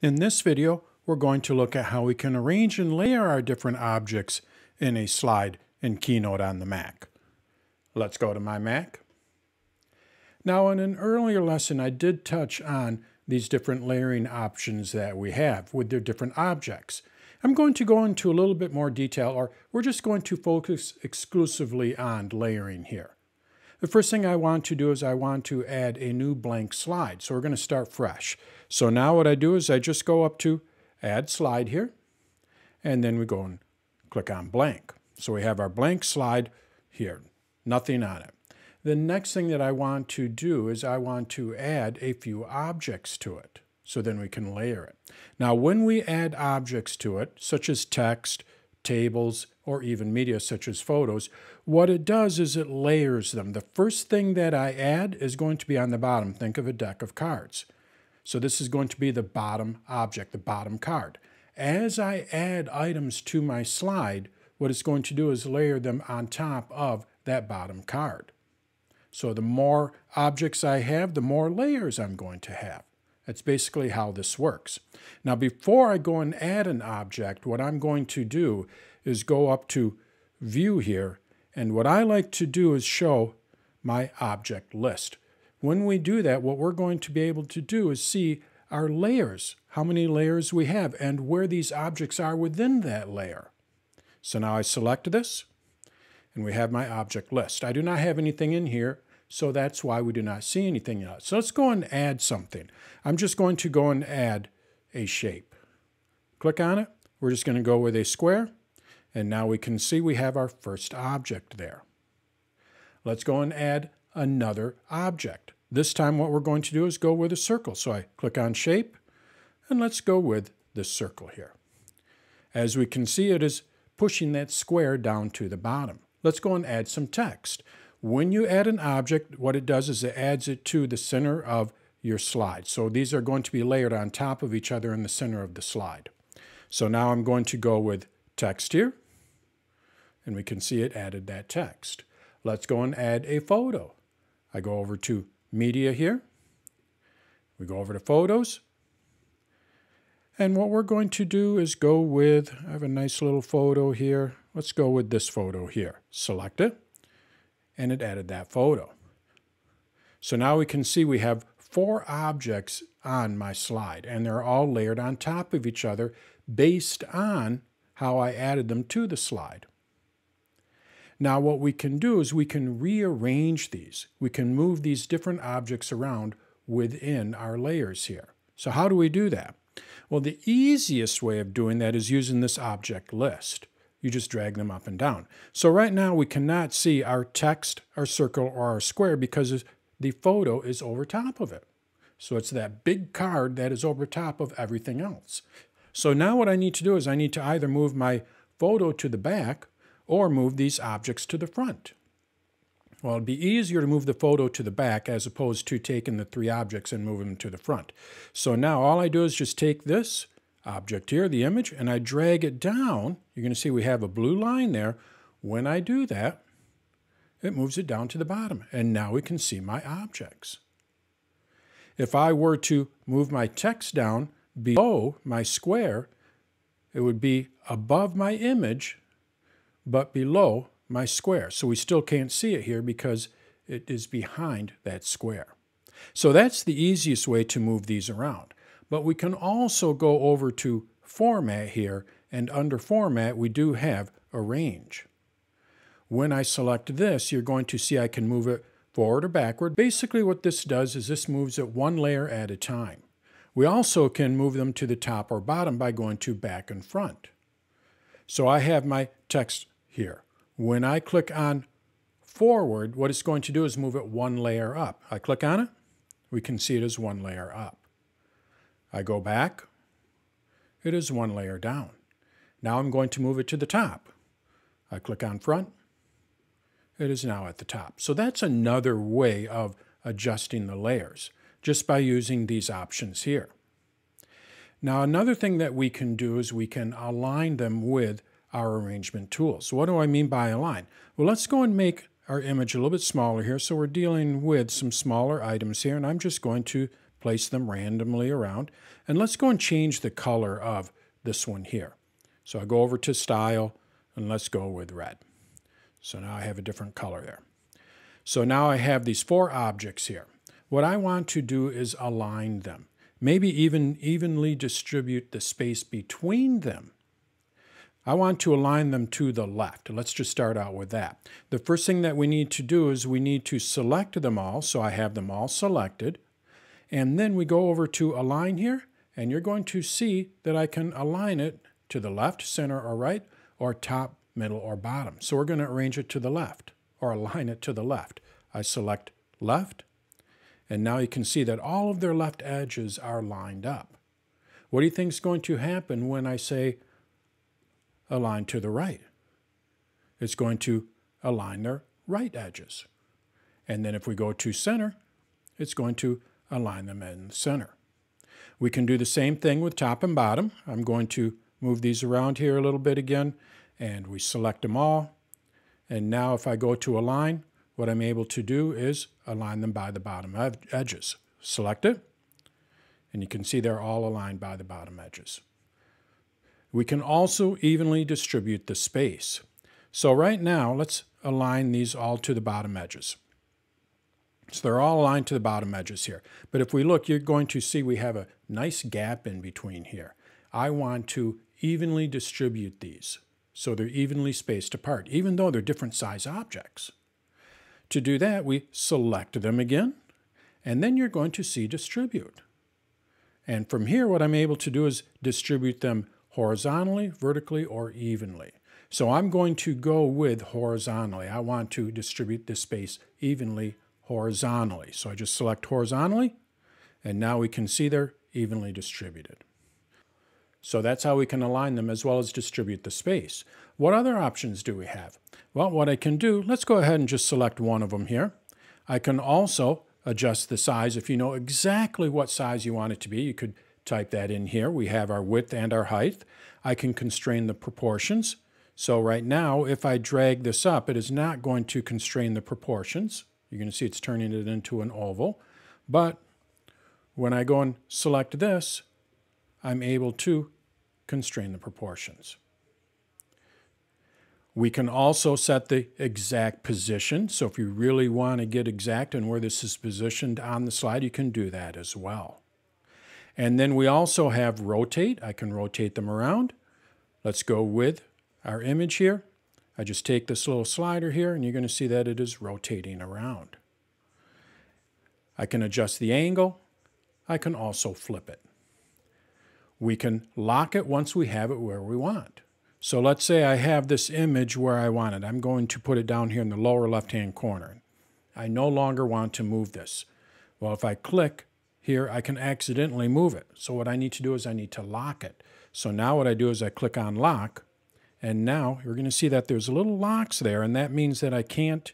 In this video, we're going to look at how we can arrange and layer our different objects in a slide in Keynote on the Mac. Let's go to my Mac. Now in an earlier lesson, I did touch on these different layering options that we have with their different objects. I'm going to go into a little bit more detail, or we're just going to focus exclusively on layering here. The first thing I want to do is I want to add a new blank slide. So we're going to start fresh. So now what I do is I just go up to Add Slide here, and then we go and click on Blank. So we have our blank slide here, nothing on it. The next thing that I want to do is I want to add a few objects to it. So then we can layer it. Now when we add objects to it, such as text, tables, or even media such as photos, what it does is it layers them. The first thing that I add is going to be on the bottom. Think of a deck of cards. So this is going to be the bottom object, the bottom card. As I add items to my slide, what it's going to do is layer them on top of that bottom card. So the more objects I have, the more layers I'm going to have. That's basically how this works. Now, before I go and add an object, what I'm going to do is go up to View here, and what I like to do is show my object list. When we do that, what we're going to be able to do is see our layers, how many layers we have, and where these objects are within that layer. So now I select this, and we have my object list. I do not have anything in here so that's why we do not see anything yet. So let's go and add something. I'm just going to go and add a shape. Click on it. We're just going to go with a square. And now we can see we have our first object there. Let's go and add another object. This time what we're going to do is go with a circle. So I click on shape and let's go with this circle here. As we can see, it is pushing that square down to the bottom. Let's go and add some text. When you add an object, what it does is it adds it to the center of your slide. So these are going to be layered on top of each other in the center of the slide. So now I'm going to go with text here, and we can see it added that text. Let's go and add a photo. I go over to Media here. We go over to Photos. And what we're going to do is go with, I have a nice little photo here. Let's go with this photo here. Select it and it added that photo. So now we can see we have four objects on my slide and they're all layered on top of each other based on how I added them to the slide. Now what we can do is we can rearrange these. We can move these different objects around within our layers here. So how do we do that? Well, the easiest way of doing that is using this object list. You just drag them up and down. So right now we cannot see our text, our circle, or our square because the photo is over top of it. So it's that big card that is over top of everything else. So now what I need to do is I need to either move my photo to the back or move these objects to the front. Well, it'd be easier to move the photo to the back as opposed to taking the three objects and moving them to the front. So now all I do is just take this, object here, the image, and I drag it down, you're going to see we have a blue line there. When I do that, it moves it down to the bottom, and now we can see my objects. If I were to move my text down below my square, it would be above my image, but below my square. So we still can't see it here because it is behind that square. So that's the easiest way to move these around. But we can also go over to Format here, and under Format, we do have Arrange. When I select this, you're going to see I can move it forward or backward. Basically what this does is this moves it one layer at a time. We also can move them to the top or bottom by going to back and front. So I have my text here. When I click on forward, what it's going to do is move it one layer up. I click on it, we can see it is one layer up. I go back, it is one layer down. Now I'm going to move it to the top. I click on front, it is now at the top. So that's another way of adjusting the layers, just by using these options here. Now another thing that we can do is we can align them with our arrangement tools. So what do I mean by align? Well, let's go and make our image a little bit smaller here. So we're dealing with some smaller items here, and I'm just going to place them randomly around. And let's go and change the color of this one here. So I go over to Style, and let's go with red. So now I have a different color there. So now I have these four objects here. What I want to do is align them. Maybe even evenly distribute the space between them. I want to align them to the left. Let's just start out with that. The first thing that we need to do is we need to select them all. So I have them all selected. And then we go over to align here, and you're going to see that I can align it to the left, center, or right, or top, middle, or bottom. So we're going to arrange it to the left, or align it to the left. I select left, and now you can see that all of their left edges are lined up. What do you think is going to happen when I say align to the right? It's going to align their right edges. And then if we go to center, it's going to align them in the center. We can do the same thing with top and bottom. I'm going to move these around here a little bit again, and we select them all. And now if I go to align, what I'm able to do is align them by the bottom ed edges. Select it, and you can see they're all aligned by the bottom edges. We can also evenly distribute the space. So right now, let's align these all to the bottom edges. So they're all aligned to the bottom edges here. But if we look, you're going to see we have a nice gap in between here. I want to evenly distribute these so they're evenly spaced apart, even though they're different size objects. To do that, we select them again, and then you're going to see distribute. And from here, what I'm able to do is distribute them horizontally, vertically, or evenly. So I'm going to go with horizontally. I want to distribute this space evenly horizontally. So I just select horizontally, and now we can see they're evenly distributed. So that's how we can align them as well as distribute the space. What other options do we have? Well, what I can do, let's go ahead and just select one of them here. I can also adjust the size. If you know exactly what size you want it to be, you could type that in here. We have our width and our height. I can constrain the proportions. So right now, if I drag this up, it is not going to constrain the proportions. You're going to see it's turning it into an oval. But when I go and select this, I'm able to constrain the proportions. We can also set the exact position. So if you really want to get exact on where this is positioned on the slide, you can do that as well. And then we also have rotate. I can rotate them around. Let's go with our image here. I just take this little slider here and you're going to see that it is rotating around. I can adjust the angle. I can also flip it. We can lock it once we have it where we want. So let's say I have this image where I want it. I'm going to put it down here in the lower left-hand corner. I no longer want to move this. Well, if I click here, I can accidentally move it. So what I need to do is I need to lock it. So now what I do is I click on lock, and now you're going to see that there's little locks there, and that means that I can't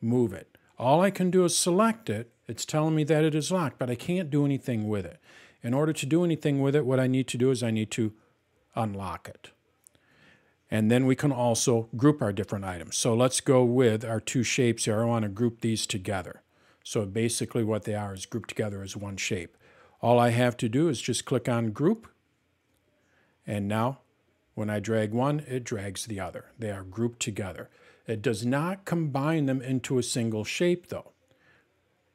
move it. All I can do is select it. It's telling me that it is locked, but I can't do anything with it. In order to do anything with it, what I need to do is I need to unlock it. And then we can also group our different items. So let's go with our two shapes here. I want to group these together. So basically what they are is grouped together as one shape. All I have to do is just click on group. And now when I drag one, it drags the other. They are grouped together. It does not combine them into a single shape though.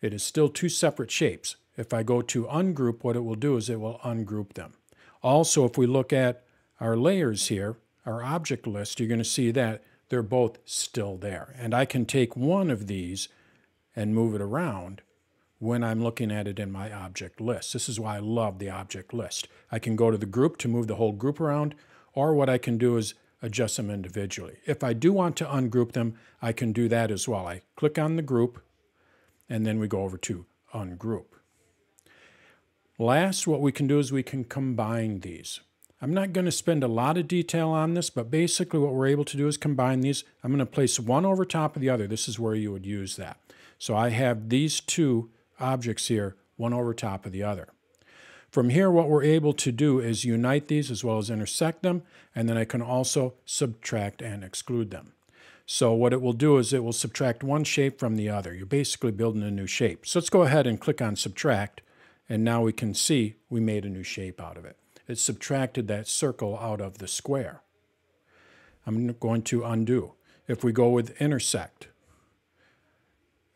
It is still two separate shapes. If I go to ungroup, what it will do is it will ungroup them. Also, if we look at our layers here, our object list, you're going to see that they're both still there. And I can take one of these and move it around when I'm looking at it in my object list. This is why I love the object list. I can go to the group to move the whole group around, or what I can do is adjust them individually. If I do want to ungroup them, I can do that as well. I click on the group, and then we go over to ungroup. Last, what we can do is we can combine these. I'm not going to spend a lot of detail on this, but basically what we're able to do is combine these. I'm going to place one over top of the other. This is where you would use that. So I have these two objects here, one over top of the other. From here, what we're able to do is unite these as well as intersect them, and then I can also subtract and exclude them. So what it will do is it will subtract one shape from the other. You're basically building a new shape. So let's go ahead and click on subtract. And now we can see we made a new shape out of it. It subtracted that circle out of the square. I'm going to undo. If we go with intersect,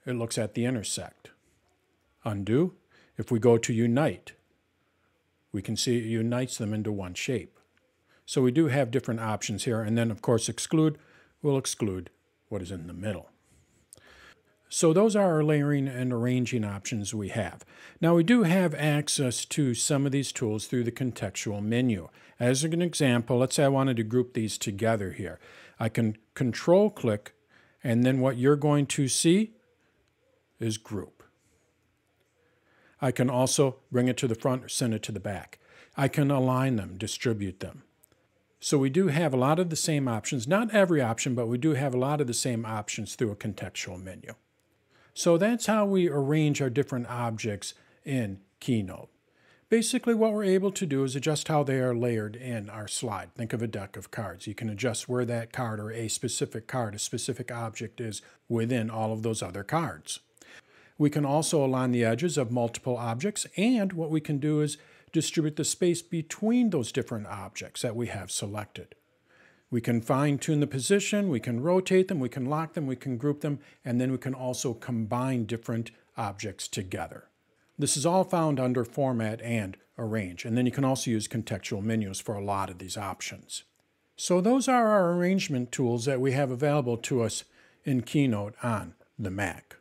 it looks at the intersect. Undo. If we go to unite, we can see it unites them into one shape. So we do have different options here. And then, of course, exclude will exclude what is in the middle. So those are our layering and arranging options we have. Now we do have access to some of these tools through the contextual menu. As an example, let's say I wanted to group these together here. I can control click and then what you're going to see is group. I can also bring it to the front or send it to the back. I can align them, distribute them. So we do have a lot of the same options, not every option, but we do have a lot of the same options through a contextual menu. So that's how we arrange our different objects in Keynote. Basically what we're able to do is adjust how they are layered in our slide. Think of a deck of cards. You can adjust where that card or a specific card, a specific object is within all of those other cards. We can also align the edges of multiple objects and what we can do is distribute the space between those different objects that we have selected. We can fine tune the position, we can rotate them, we can lock them, we can group them, and then we can also combine different objects together. This is all found under Format and Arrange, and then you can also use contextual menus for a lot of these options. So those are our arrangement tools that we have available to us in Keynote on the Mac.